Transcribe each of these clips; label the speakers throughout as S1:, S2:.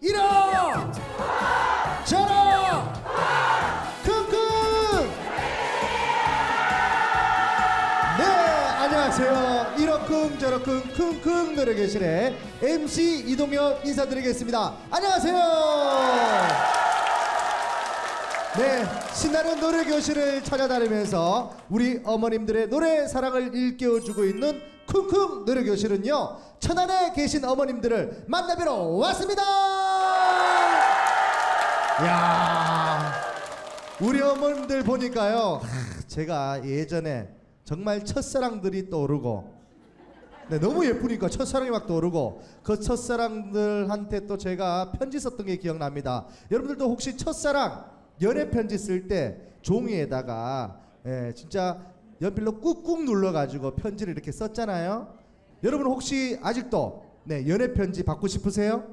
S1: 일어! 저러 킁킁 네 안녕하세요. 이러쿵 저러쿵 킁킁 노래 교실의 MC 이동엽 인사드리겠습니다. 안녕하세요. 네, 신나는 노래 교실을 찾아다니면서 우리 어머님들의 노래 사랑을 일깨워주고 있는 쿵쿵 노래 교실은요 천안에 계신 어머님들을 만나뵈러 왔습니다. 야, 우리 어머님들 보니까요, 하, 제가 예전에 정말 첫사랑들이 떠오르고 네, 너무 예쁘니까 첫사랑이 막 떠오르고 그 첫사랑들한테 또 제가 편지 썼던 게 기억납니다. 여러분들도 혹시 첫사랑 연애 편지 쓸 때 종이에다가 예, 진짜 연필로 꾹꾹 눌러가지고 편지를 이렇게 썼잖아요. 여러분 혹시 아직도 네, 연애 편지 받고 싶으세요?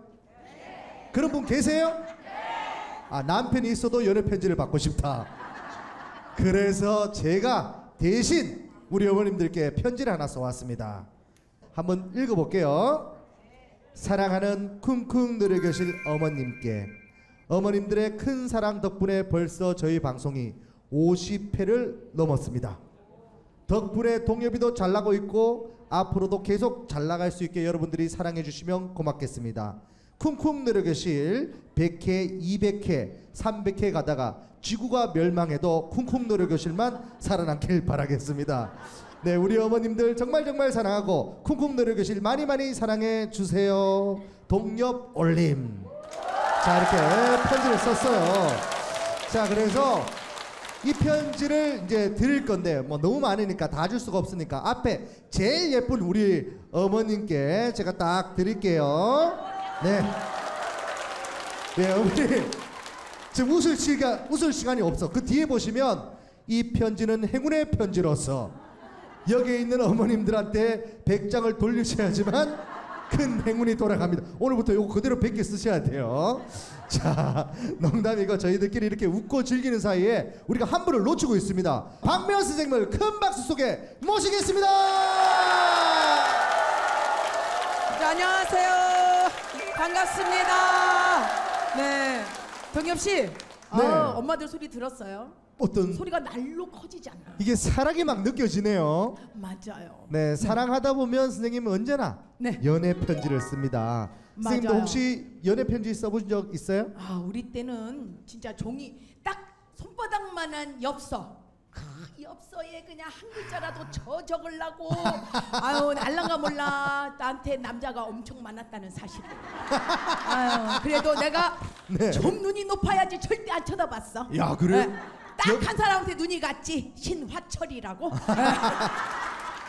S1: 그런 분 계세요? 아 남편이 있어도 연애 편지를 받고 싶다. 그래서 제가 대신 우리 어머님들께 편지를 하나 써왔습니다. 한번 읽어볼게요. 사랑하는 쿵쿵 노래교실 어머님께 어머님들의 큰 사랑 덕분에 벌써 저희 방송이 50회를 넘었습니다. 덕분에 동엽이도 잘 나고 있고 앞으로도 계속 잘 나갈 수 있게 여러분들이 사랑해 주시면 고맙겠습니다. 쿵쿵 노래교실 100회, 200회, 300회 가다가 지구가 멸망해도 쿵쿵 노래교실만 살아남길 바라겠습니다. 네, 우리 어머님들 정말 정말 사랑하고 쿵쿵 노래교실 많이 많이 사랑해 주세요. 동엽 올림. 자, 이렇게 편지를 썼어요. 자, 그래서 이 편지를 이제 드릴 건데 뭐 너무 많으니까 다 줄 수가 없으니까 앞에 제일 예쁜 우리 어머님께 제가 딱 드릴게요. 네. 네, 어머니. 지금 웃을 시간 웃을 시간이 없어. 그 뒤에 보시면 이 편지는 행운의 편지로서 여기에 있는 어머님들한테 100장을 돌리셔야지만 큰 행운이 돌아갑니다. 오늘부터 이거 그대로 100개 쓰셔야 돼요. 자, 농담이고 저희들끼리 이렇게 웃고 즐기는 사이에 우리가 한 분을 놓치고 있습니다. 박명수 선생님을 큰 박수 속에 모시겠습니다.
S2: 네, 안녕하세요. 반갑습니다. 네. 동엽 씨. 아, 엄마들 소리 들었어요?
S1: 어떤
S2: 소리가 날로 커지잖아.
S1: 이게 사랑이 막 느껴지네요.
S2: 맞아요.
S1: 네, 사랑하다 보면 선생님은 언제나
S2: 네.
S1: 연애 편지를 씁니다. 선생님도
S2: 맞아요.
S1: 혹시 연애 편지 써본 적 있어요?
S2: 아, 우리 때는 진짜 종이 딱 손바닥만한 엽서. 그 엽서에 그냥 한 글자라도 저 적으려고. 아유 알랑가 몰라. 나한테 남자가 엄청 많았다는 사실 아유 그래도 내가
S1: 네.
S2: 좀 눈이 높아야지 절대 안 쳐다봤어.
S1: 야, 그래요?
S2: 딱한 사람한테 눈이 갔지. 신화철이라고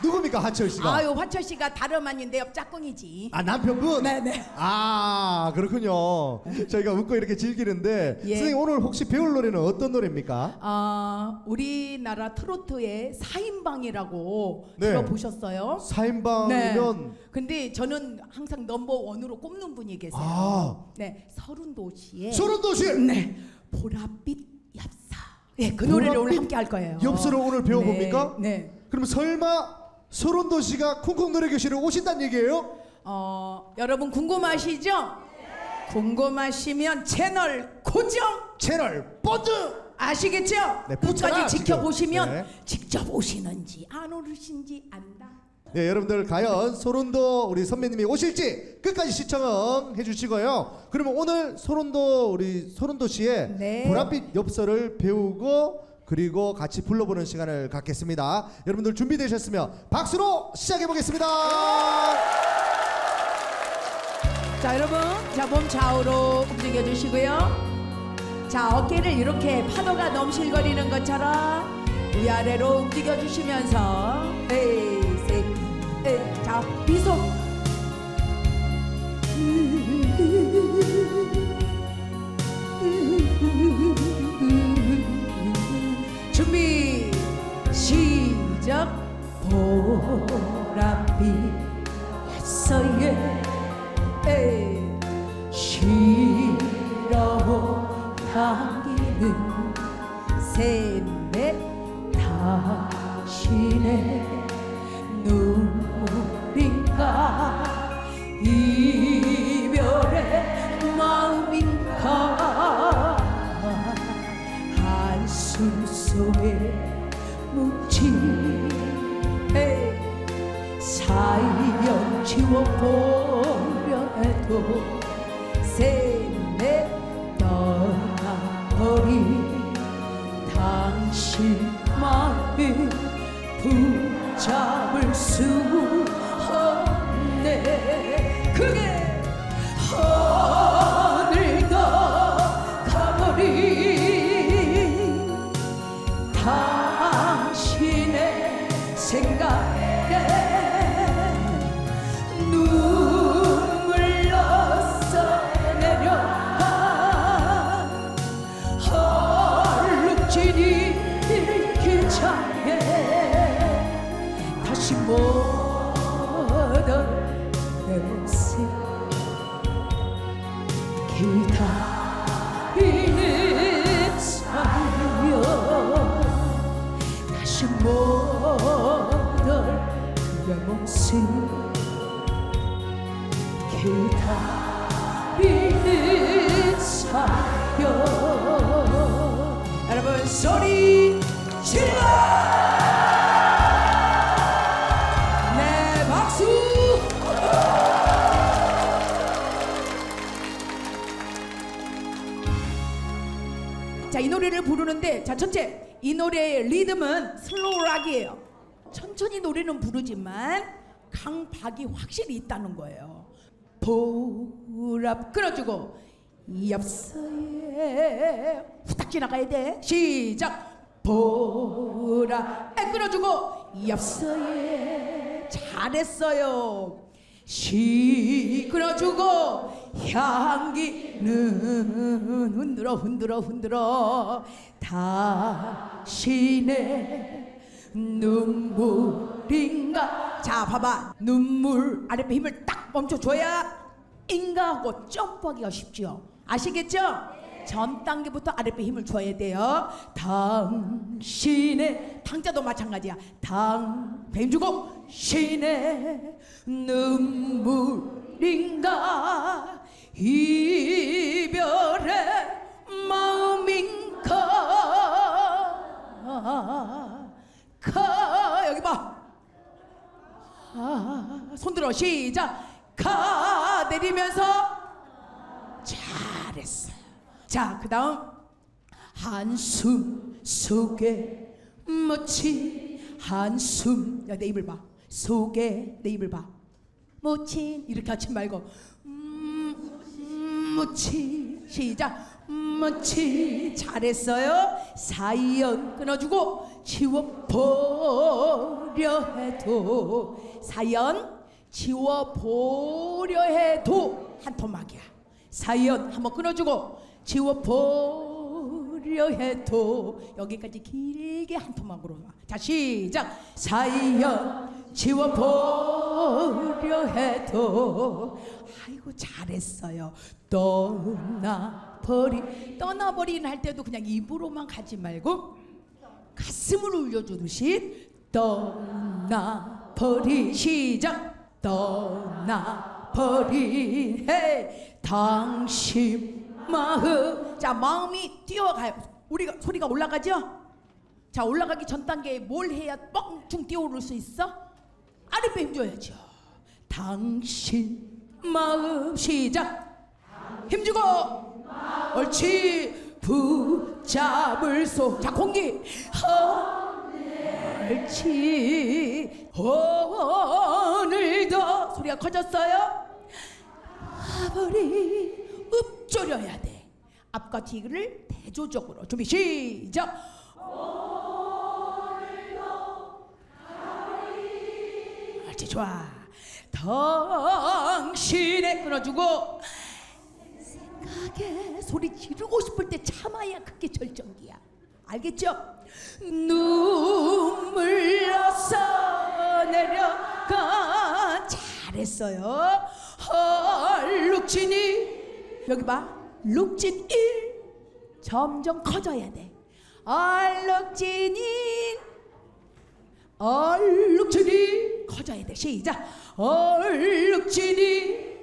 S1: 누굽니까 하철 씨가?
S2: 아유 화철 씨가 다름 아닌 내 옆 짝꿍이지
S1: 아 남편분?
S2: 네네
S1: 아 그렇군요. 저희가 웃고 이렇게 즐기는데
S2: 예.
S1: 선생님 오늘 혹시 배울 노래는 어떤 노래입니까?
S2: 아 우리나라 트로트의 사인방이라고
S1: 네.
S2: 들어보셨어요?
S1: 사인방이면
S2: 근데 저는 항상 넘버 원으로 꼽는 분이 계세요.
S1: 아
S2: 네, 서른 도시의
S1: 소른도시
S2: 네 보랏빛 엽서. 예, 그 노래를 오늘 함께 할 거예요.
S1: 엽서를 오늘 배워봅니까?
S2: 네. 네.
S1: 그럼 설마 소른도시가 쿵쿵 노래 교실에 오신다는 얘기예요?
S2: 어, 여러분 궁금하시죠? 궁금하시면 채널 고정
S1: 채널 번드
S2: 아시겠죠?
S1: 네,
S2: 끝까지 지켜보시면
S1: 지금. 네.
S2: 직접 오시는지 안 오르신지 안다.
S1: 네 여러분들 과연 소른도 우리 선배님이 오실지 끝까지 시청해 주시고요. 그러면 오늘 소른도 우리 소른도시의
S2: 네.
S1: 보랏빛 엽서를 배우고 그리고 같이 불러보는 시간을 갖겠습니다. 여러분들 준비되셨으면 박수로 시작해 보겠습니다.
S2: 자 여러분 자 몸 좌우로 움직여 주시고요 자 어깨를 이렇게 파도가 넘실거리는 것처럼 위아래로 움직여 주시면서 에이 셋 에이 자 미소 잡을 수 없네 모습 기다리는 사이여 여러분 소리 질러 네 자, 이 노래를 부르는데 자, 첫째. 이 노래의 리듬은 slow rock이에요. 천천히 노래는 부르지만 강박이 확실히 있다는 거예요. 보랍 끌어주고 엽서에 후딱 지나가야 돼. 시작. 보라 에 끌어주고 엽서에 잘했어요. 시 끌어주고 향기는 흔들어 흔들어 흔들어 당신의 눈물인가? 자 봐봐. 눈물 아랫배 힘을 딱 멈춰줘야 인가 하고 점프하기가 쉽죠 아시겠죠? 전 단계부터 아랫배 힘을 줘야 돼요. 당신의 당자도 마찬가지야. 당배 주고 신의 눈물인가? 이별의 마음인가 가 여기 봐. 아, 손 들어 시작. 가 내리면서. 잘했어요 자 그다음. 한숨 속에 묻힌 한숨. 야, 내 입을 봐. 속에 내 입을 봐. 묻힌. 이렇게 하지 말고. 음, 음, 묻힌. 시작 묻힌 잘했어요. 사연 끊어주고 지워보려 해도. 사연 지워보려 해도. 한 토막이야. 사연 한번 끊어주고 지워보려 해도. 여기까지 길게 한 토막으로. 와. 자 시작. 사연 지워보려 해도. 아이고 잘했어요. 떠나 버리 떠나버린 할 때도 그냥 입으로만 가지 말고 가슴을 울려주듯이 떠나버리 시작. 떠나버린 해 당신 마음. 자 마음이 뛰어가요. 우리가 소리가 올라가죠? 자 올라가기 전 단계에 뭘 해야 뻥충 뛰어오를 수 있어? 아랫배 힘줘야죠. 당신 마음. 시작. 힘주고 옳지 붙잡을 소자 공기. 옳지 오늘도 소리가 커졌어요? 아버리 읊조려야 돼. 앞과 뒤를 대조적으로 준비 시작. 옳지 좋아. 당신의 끊어주고 생각에 소리 지르고 싶을 때 참아야 그게 절정기야. 알겠죠? 눈물로서 내려가 잘했어요. 얼룩진이. 여기 봐. 룩진 1 점점 커져야 돼. 얼룩진이. 얼룩진이. 커져야 돼. 시작. 얼룩진이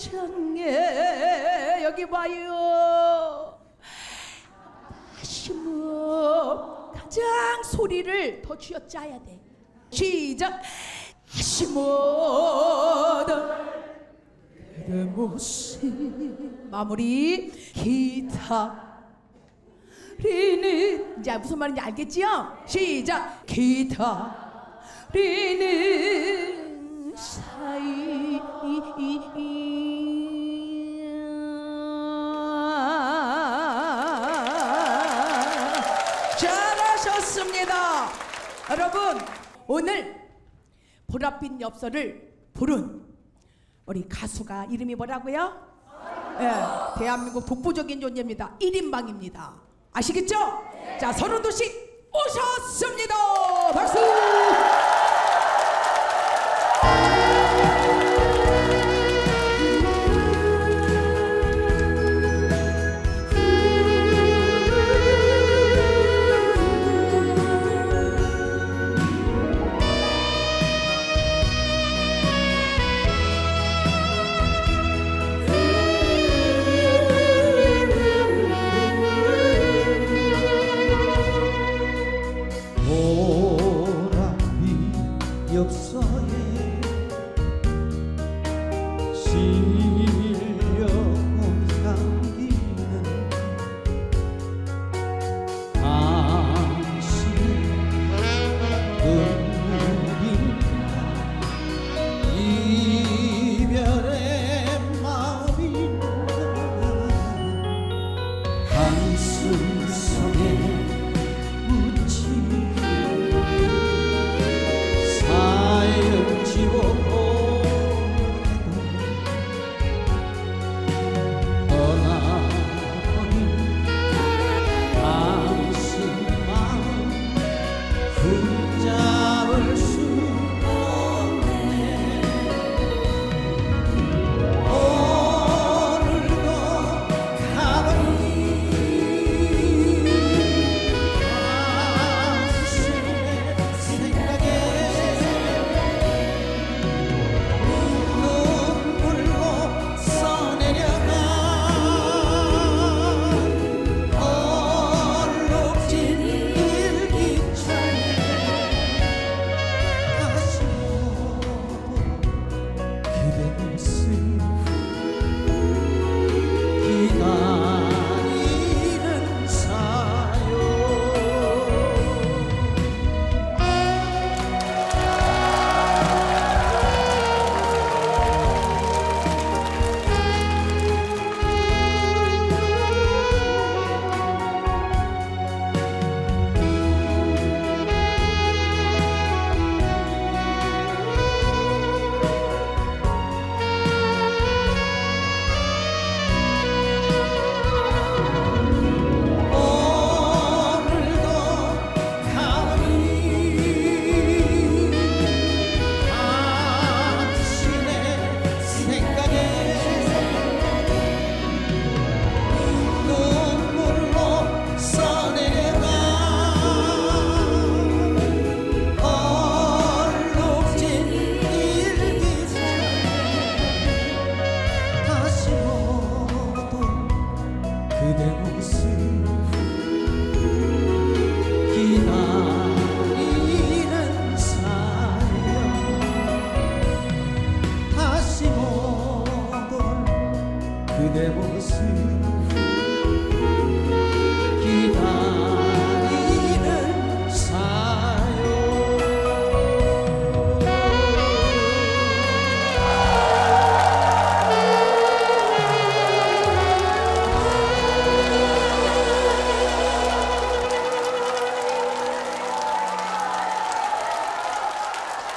S2: 장에 여기 봐요. 다시 뭐 가장 소리를 더 쥐어 짜야 돼. 시작. 뭐던
S3: 그대 모습 마무리. 기타. 리는 이제 무슨 말인지 알겠지요? 시작. 기타 리는 사이 여러분 오늘 보랏빛 엽서를 부른 우리 가수가 이름이 뭐라고요? 예, 대한민국 독보적인 존재입니다. 1인방입니다. 아시겠죠? 자, 선운도 씨 오셨습니다. 박수!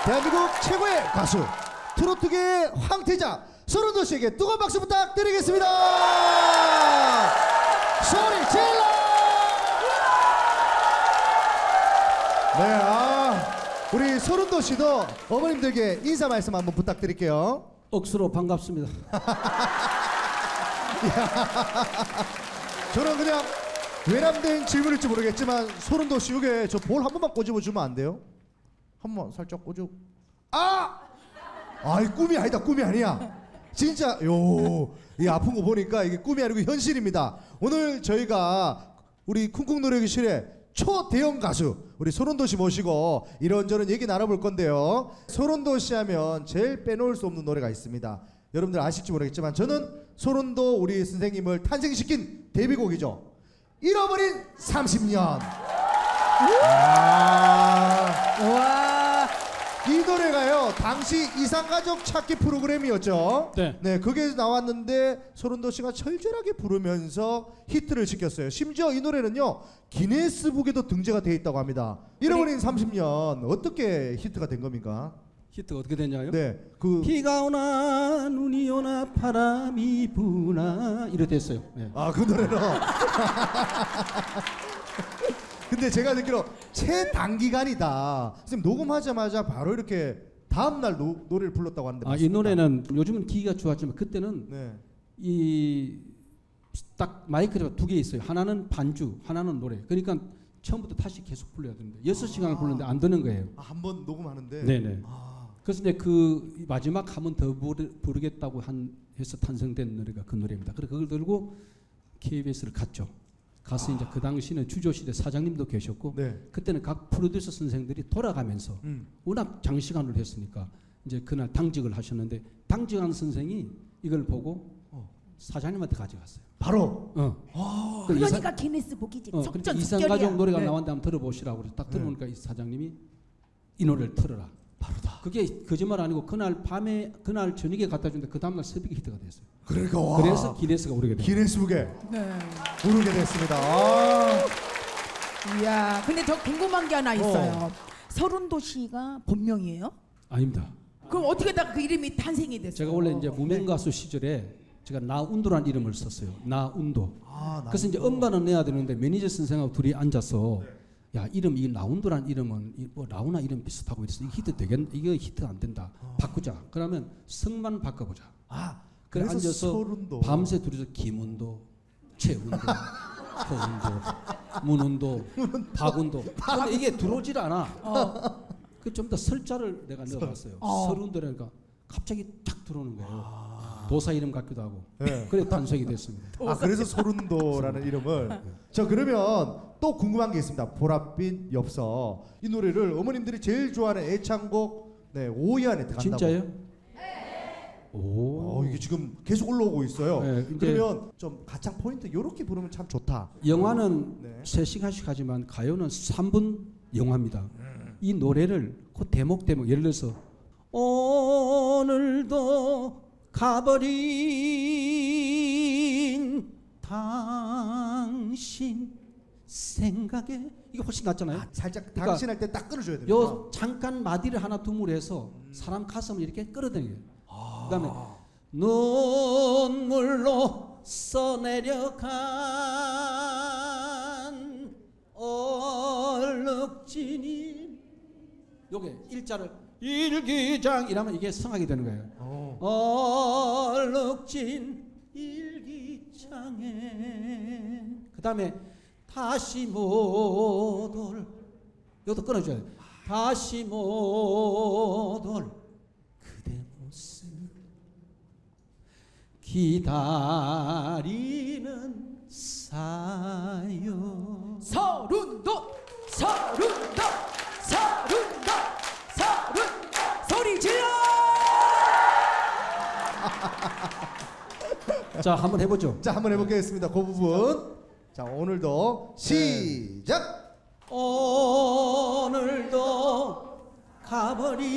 S1: 대한민국 최고의 가수 트로트계의 황태자 서른도 씨에게 뜨거운 박수 부탁드리겠습니다. 소리 질러! 네, 아, 우리 서른도 씨도 어머님들께 인사 말씀 한번 부탁드릴게요.
S4: 억수로 반갑습니다.
S1: 저는 그냥 외람된 질문일지 모르겠지만 소름도 씨 이게 저 볼 한 번만 꼬집어 주면 안 돼요? 한 번 살짝 꼬집. 아! 아이 꿈이 아니다 꿈이 아니야. 진짜 요이 아픈 거 보니까 이게 꿈이 아니고 현실입니다. 오늘 저희가 우리 쿵쿵 노래교실에 초대형 가수 우리 소른도 씨 모시고 이런저런 얘기 나눠볼 건데요. 소른도 씨 하면 제일 빼놓을 수 없는 노래가 있습니다. 여러분들 아실지 모르겠지만 저는 소른도 우리 선생님을 탄생시킨 데뷔곡이죠. 잃어버린 30년. 아,
S2: 와.
S1: 이 노래가요 당시 이산가족 찾기 프로그램이었죠.
S3: 네.
S1: 네, 그게 나왔는데 설운도 씨가 철저하게 부르면서 히트를 시켰어요. 심지어 이 노래는요 기네스북에도 등재가 돼 있다고 합니다. 잃어버린 30년 어떻게 히트가 된 겁니까?
S3: 히트가 어떻게 됐냐고요?
S1: 네, 그
S3: 비가 오나 눈이 오나 바람이 부나 이렇게 됐어요. 네.
S1: 아, 그 노래로. 근데 제가 듣기로 최단기간이다. 선생님 녹음하자마자 바로 이렇게 다음 날 노, 노래를 불렀다고 하는데
S3: 아, 이
S1: 맞습니까?
S3: 노래는 요즘은 기기가 좋았지만 그때는
S1: 네.
S3: 이 딱 마이크가 두 개 있어요. 하나는 반주, 하나는 노래. 그러니까 처음부터 다시 계속 불러야 되는데 여섯 시간을 부르는데 안 되는 거예요.
S1: 아, 한 번 녹음하는데.
S3: 네네.
S1: 아,
S3: 그래서 이제 그 마지막 한 번 더 부르 겠다고 한 해서 탄생된 노래가 그 노래입니다. 그래서 그걸 들고 KBS를 갔죠. 가서 이제 그 당시는 주조실에 사장님도 계셨고
S1: 네.
S3: 그때는 각 프로듀서 선생들이 돌아가면서
S1: 음.
S3: 워낙 장시간을 했으니까 이제 그날 당직을 하셨는데 당직한 선생이 이걸 보고
S1: 어.
S3: 사장님한테 가져갔어요.
S1: 바로
S3: 어. 그 이사-
S2: 그러니까 기네스북이지.
S3: 어,
S2: 속전
S3: 그러니까
S2: 속결이야.
S3: 이상가족 노래가
S2: 네.
S3: 나왔는데 한번 들어보시라고 그래서 딱
S1: 네.
S3: 들어보니까 이 사장님이 이 노래를 틀어라.
S1: 바로다.
S3: 그게 거짓말 아니고 그날 밤에 그날 저녁에 갖다 주는데 그 다음날 새벽에 히트가 됐어요.
S1: 그러니까 와.
S3: 그래서 기네스가 오르게 됐어요.
S1: 기네스북에
S2: 네.
S1: 오르게 됐습니다. 아.
S2: 이야, 근데 저 궁금한 게 하나 있어요.
S1: 어.
S2: 설운도 씨가 본명이에요?
S3: 아닙니다.
S2: 그럼 어떻게 다 그 이름이 탄생이 됐어요?
S3: 제가 원래 이제
S1: 네.
S3: 무명 가수 시절에 제가 나운도라는 이름을 썼어요. 나운도.
S1: 아, 나-
S3: 그래서 이제 음반은 내야 되는데 매니저 선생하고 둘이 앉아서 야 이름 이 나운도란 이름은 이 뭐 나훈아 이름 비슷하고 이래서 이게 히트 되겠 이거 히트 안 된다. 바꾸자. 그러면 성만 바꿔보자.
S1: 아,
S3: 그래 앉아서
S1: 소름도.
S3: 밤새 둘이서 김운도 최운도 허운도 문운도 박운도. 근데 이게 들어오질 않아.
S2: 어.
S3: 그좀 더 설자를 내가 넣어봤어요.
S2: 어.
S3: 설운도라니까 갑자기 탁 들어오는 거예요 도사 이름 같기도 하고.
S1: 네.
S3: 그래 탄생이 됐습니다.
S1: 아 그래서 소른도라는 이름을. 저 그러면 또 궁금한 게 있습니다. 보랏빛 엽서. 이 노래를 어머님들이 제일 좋아하는 애창곡 네 5위 안에 들어간다고.
S3: 진짜요? 오.
S1: 어, 이게 지금 계속 올라오고 있어요.
S3: 네,
S1: 그러면 좀 가창 포인트 요렇게 부르면 참 좋다.
S3: 영화는
S1: 네.
S3: 3시간씩 하지만 가요는 3분 영화입니다. 이 노래를 그 대목 대목 예를 들어서 오늘도 가버린 당신 생각에 이게 훨씬 낫잖아요.
S1: 아, 살짝
S3: 그러니까
S1: 당신 할 때 딱 끊어줘야 됩니다
S3: 요 잠깐 마디를 하나 두물해서 사람 가슴을 이렇게 끌어당겨요. 그다음에 눈물로 써내려간 얼룩진이 요게 일자를 일기장 이라면 이게 성악이 되는 거예요.
S1: 어.
S3: 얼룩진 일기장에 그 다음에 다시 못올 이것도 끊어줘야 돼. 다시 못올 그대 모습 기다리는 사요
S2: 서른도 서른
S3: 자 한번 해보죠.
S1: 자 한번 해보겠습니다. 그 부분. 자 오늘도 시작!
S3: 오늘도 가버린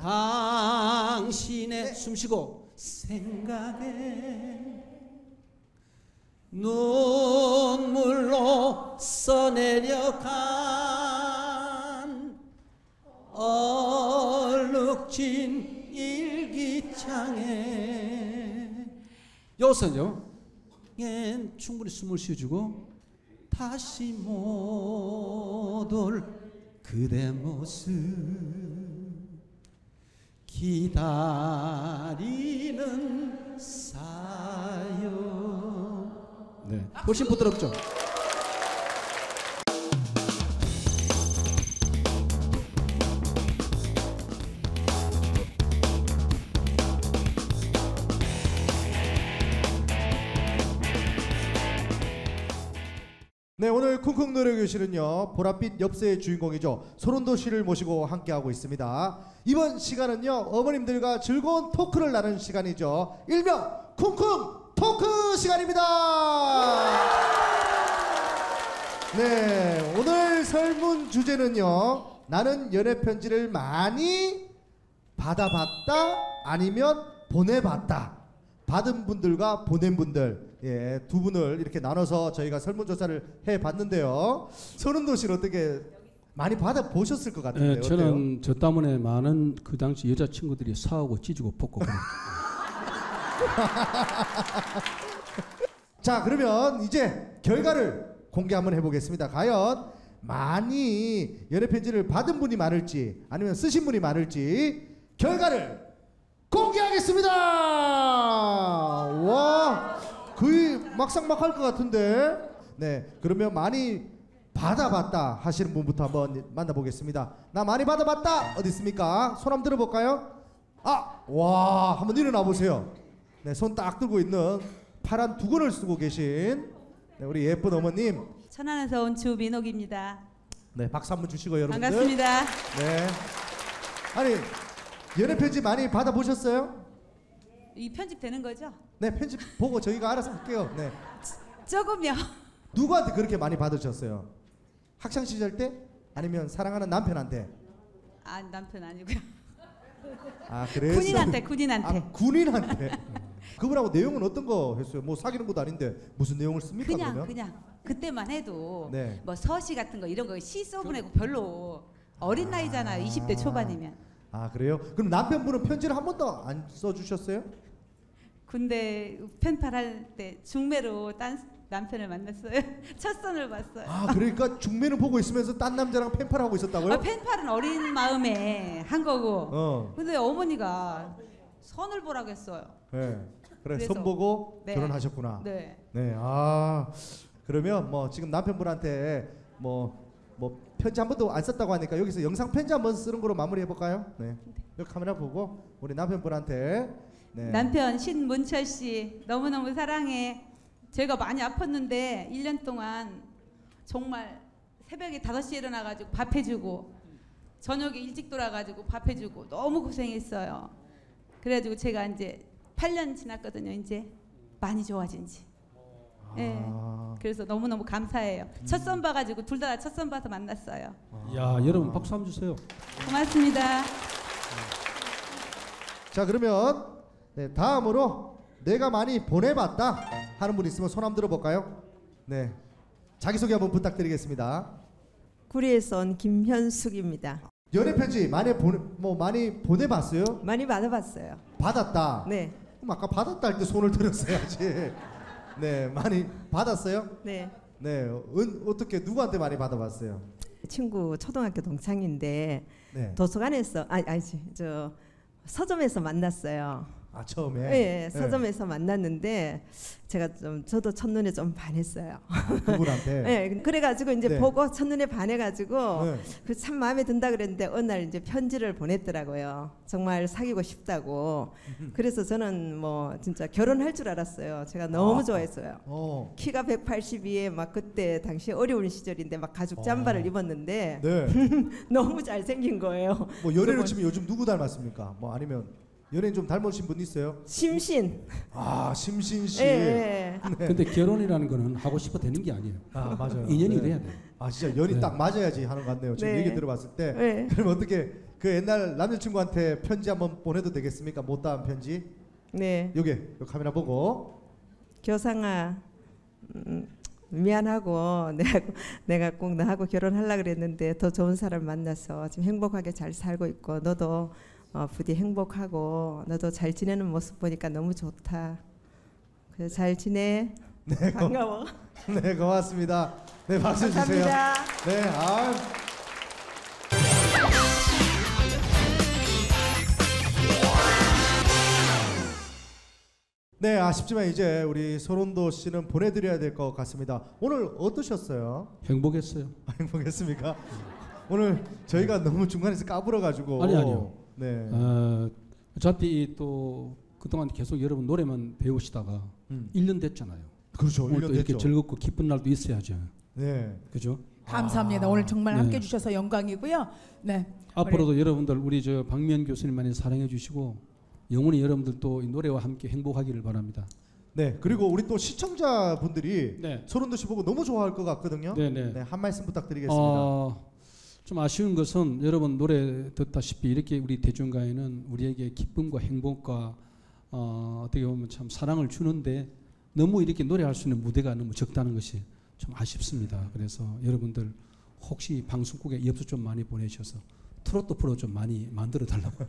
S3: 당신의 숨쉬고 생각에 눈물로 써내려간 얼룩진 일기장에 여기서요 예, 충분히 숨을 쉬어주고 다시 못 올 그대 모습 기다리는 사요 네. 훨씬 부드럽죠
S1: 쿵쿵 노래교실은요 보랏빛 엽서의 주인공이죠. 소론도 씨를 모시고 함께하고 있습니다. 이번 시간은요 어머님들과 즐거운 토크를 나누는 시간이죠. 일명 쿵쿵 토크 시간입니다. 네 오늘 설문 주제는요 나는 연애 편지를 많이 받아봤다 아니면 보내봤다 받은 분들과 보낸 분들 예, 두 분을 이렇게 나눠서 저희가 설문조사를 해봤는데요. 서른도 씨는 어떻게 많이 받아 보셨을 것 같은데
S3: 예,
S1: 어때요?
S3: 저는 저 때문에 많은 그 당시 여자 친구들이 사오고 찢고 뽑고.
S1: 자 그러면 이제 결과를 공개 한번 해보겠습니다. 과연 많이 연애 편지를 받은 분이 많을지 아니면 쓰신 분이 많을지 결과를 공개하겠습니다. 와 거의 막상 막 할 것 같은데 네 그러면 많이 받아봤다 하시는 분부터 한번 만나보겠습니다. 나 많이 받아봤다 어디 있습니까? 손 한번 들어볼까요? 아 와 한번 일어나 보세요. 네, 손 딱 들고 있는 파란 두건을 쓰고 계신 네, 우리 예쁜 어머님.
S5: 천안에서 온 주민옥입니다.
S1: 네, 박수 한번 주시고 여러분들.
S5: 반갑습니다.
S1: 네. 아니 연애 편지 많이 받아 보셨어요?
S5: 이 편집 되는 거죠?
S1: 네, 편지 보고 저희가 알아서 할게요. 네.
S5: 조금요.
S1: 누구한테 그렇게 많이 받으셨어요? 학창 시절 때? 아니면 사랑하는 남편한테?
S5: 아 남편 아니고요.
S1: 아, 그래서
S5: 군인한테 군인한테.
S1: 아, 군인한테. 그분하고 내용은 어떤 거 했어요? 뭐 사귀는 것도 아닌데 무슨 내용을 씁니까
S5: 그냥
S1: 그러면?
S5: 그냥 그때만 해도
S1: 네.
S5: 뭐 서시 같은 거 이런 거 시 써보내고 별로 어린 나이잖아요. 20대 초반이면.
S1: 아 그래요? 그럼 남편분은 편지를 한 번도 안 써주셨어요?
S5: 군대 펜팔 할 때 중매로 딴 남편을 만났어요. 첫 선을 봤어요.
S1: 아 그러니까 중매를 보고 있으면서 딴 남자랑 펜팔하고 있었다고요?
S5: 아, 펜팔은 어린 마음에 한 거고.
S1: 어.
S5: 근데 어머니가 선을 보라고 했어요.
S1: 네. 그래 선 보고
S5: 네.
S1: 결혼하셨구나.
S5: 네.
S1: 네. 아 그러면 뭐 지금 남편분한테 뭐 뭐 편지 한 번도 안 썼다고 하니까 여기서 영상 편지 한 번 쓰는 거로 마무리해 볼까요? 네. 여기 카메라 보고 우리 남편분한테 네.
S5: 남편 신문철 씨 너무너무 사랑해. 제가 많이 아팠는데 1년 동안 정말 새벽에 5시에 일어나 가지고 밥 해주고 저녁에 일찍 돌아 가지고 밥 해주고 너무 고생했어요. 그래 가지고 제가 이제 8년 지났거든요. 이제 많이 좋아진지. 예.
S1: 아,
S5: 그래서 너무너무 감사해요. 첫선 봐가지고 둘 다 첫선 봐서 만났어요.
S3: 야, 여러분 박수 한번 주세요.
S5: 고맙습니다.
S1: 자 그러면 네, 다음으로 내가 많이 보내봤다 하는 분 있으면 손 한번 들어볼까요? 네. 자기소개 한번 부탁드리겠습니다.
S6: 구리에서 온 김현숙입니다.
S1: 연애 편지 많이 보내 뭐 많이 보내봤어요?
S6: 많이 받아봤어요.
S1: 받았다.
S6: 네,
S1: 그럼 아까 받았다 할 때 손을 들었어야지. 네, 많이 받았어요?
S6: 네.
S1: 네, 은, 어떻게 누구한테 많이 받아봤어요?
S6: 친구 초등학교 동창인데
S1: 네,
S6: 도서관에서 아니 아니지 저 서점에서 만났어요.
S1: 아 처음에.
S6: 네, 서점에서 만났는데 제가 좀 저도 첫눈에 좀 반했어요.
S1: 아, 그분한테.
S6: 네, 그래가지고 이제
S1: 네.
S6: 보고 첫눈에 반해가지고
S1: 네.
S6: 그참 마음에 든다 그랬는데 어느 날 이제 편지를 보냈더라고요. 정말 사귀고 싶다고. 그래서 저는 뭐 진짜 결혼할 줄 알았어요. 제가 너무
S1: 아.
S6: 좋아했어요.
S1: 어,
S6: 키가 182에 막 그때 당시 어려운 시절인데 막 가죽 잠바를
S1: 어.
S6: 입었는데
S1: 네.
S6: 너무 잘생긴 거예요.
S1: 뭐
S6: 그러면-
S1: 치면 요즘 누구 닮았습니까? 뭐 아니면 연예인 좀 닮으신 분 있어요?
S6: 심신.
S1: 아 심신 씨.
S6: 예, 예.
S1: 네.
S3: 근데 결혼이라는 거는 하고 싶어 되는 게 아니에요.
S1: 아 맞아요.
S3: 인연이
S1: 네.
S3: 돼야 돼.
S1: 아 진짜 연이
S3: 네.
S1: 딱 맞아야지 하는 것 같네요. 지금
S6: 네.
S1: 얘기 들어봤을 때.
S6: 예.
S1: 그럼 어떻게 그 옛날 남자친구한테 편지 한번 보내도 되겠습니까? 못다한 편지.
S6: 네.
S1: 여기 요 카메라 보고.
S6: 교상아 음, 미안하고 내가 내가 꼭 너하고 결혼하려 그랬는데 더 좋은 사람 만나서 지금 행복하게 잘 살고 있고 너도 어, 부디 행복하고 너도 잘 지내는 모습 보니까 너무 좋다. 그래 잘 지내.
S1: 네, 고,
S6: 반가워.
S1: 네 고맙습니다. 네 박수 주세요.
S6: 감사합니다.
S1: 네, 아. 네, 아쉽지만 이제 우리 소론도 씨는 보내드려야 될 것 같습니다. 오늘 어떠셨어요?
S3: 행복했어요.
S1: 아, 행복했습니까? 오늘 저희가 너무 중간에서 까불어가지고.
S3: 아니, 아니요.
S1: 네.
S3: 어, 어차피 또 그동안 계속 여러분 노래만 배우시다가
S1: 음.
S3: 1년 됐잖아요.
S1: 그렇죠.
S3: 오늘
S1: 1년
S3: 또 이렇게
S1: 됐죠.
S3: 즐겁고 기쁜 날도 있어야죠.
S1: 네.
S3: 그죠?
S2: 감사합니다. 오늘 정말
S3: 네.
S2: 함께 해 주셔서 영광이고요. 네.
S3: 앞으로도 여러분들 우리 저 박미연 교수님 많이 사랑해 주시고 영원히 여러분들 또이 노래와 함께 행복하기를 바랍니다.
S1: 네. 그리고 우리 또 시청자분들이
S3: 네.
S1: 소름돋이 보고 너무 좋아할 것 같거든요.
S3: 네, 네.
S1: 네, 한 말씀 부탁드리겠습니다.
S3: 어, 좀 아쉬운 것은 여러분 노래 듣다시피 이렇게 우리 대중가에는 우리에게 기쁨과 행복과 어, 어떻게 보면 참 사랑을 주는데 너무 이렇게 노래할 수 있는 무대가 너무 적다는 것이 좀 아쉽습니다. 그래서 여러분들 혹시 방송국에 엽서 좀 많이 보내셔서 트로트 프로 좀 많이 만들어 달라고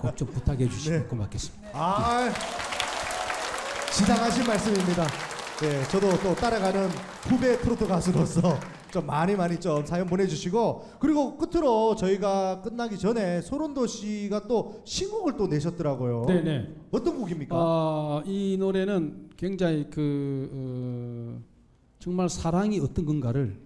S3: 꼭 좀 부탁해 주시면
S1: 네.
S3: 고맙겠습니다.
S1: 아, 지당하신 말씀입니다. 네, 저도 또 따라가는 후배 트로트 가수로서 좀 많이 많이 좀 사연 보내주시고 그리고 끝으로 저희가 끝나기 전에 소론도 씨가 또 신곡을 또 내셨더라고요.
S3: 네네.
S1: 어떤 곡입니까?
S3: 아, 이 노래는 굉장히 그 어, 정말 사랑이 어떤 건가를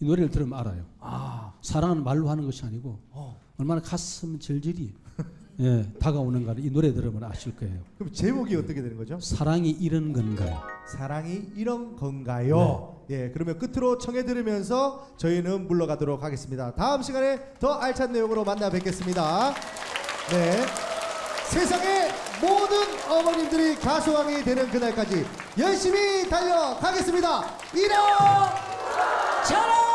S3: 이 노래를 들으면 알아요.
S1: 아,
S3: 사랑은 말로 하는 것이 아니고
S1: 어.
S3: 얼마나 가슴 절절히 예, 다가오는가를 이 노래 들으면 아실 거예요.
S1: 그럼 제목이 어떻게 되는 거죠?
S3: 사랑이 이런 건가요?
S1: 사랑이 이런 건가요? 예, 그러면 끝으로 청해 들으면서 저희는 물러가도록 하겠습니다. 다음 시간에 더 알찬 내용으로 만나 뵙겠습니다. 네. 세상의 모든 어머님들이 가수왕이 되는 그날까지 열심히 달려가겠습니다. 이런
S2: 저런